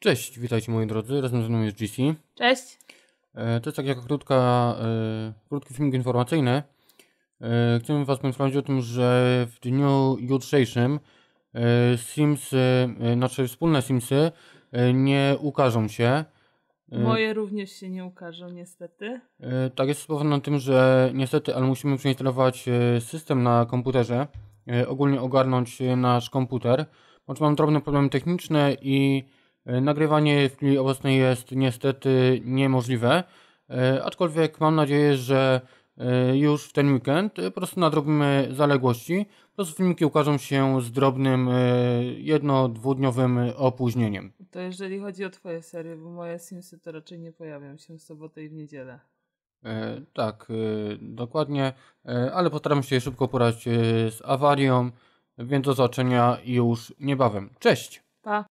Cześć, witajcie moi drodzy, razem ze mną jest GC. Cześć. E, To jest tak jako krótka, e, krótki filmik informacyjny. E, Chciałbym Was poinformować o tym, że w dniu jutrzejszym e, Simsy, e, nasze wspólne Simsy e, nie ukażą się. E, Moje również się nie ukażą, niestety. E, Tak jest spowodowane tym, że niestety, ale musimy przeinstalować e, system na komputerze, e, ogólnie ogarnąć e, nasz komputer, mam drobne problemy techniczne i nagrywanie w chwili obecnej jest niestety niemożliwe, E, aczkolwiek mam nadzieję, że e, już w ten weekend e, po prostu nadrobimy zaległości, po prostu filmiki ukażą się z drobnym e, jedno-dwudniowym opóźnieniem. To jeżeli chodzi o twoje serie, bo moje Simsy to raczej nie pojawią się w sobotę i w niedzielę. E, tak, e, dokładnie, e, ale postaram się szybko poradzić e, z awarią, więc do zobaczenia już niebawem. Cześć! Pa!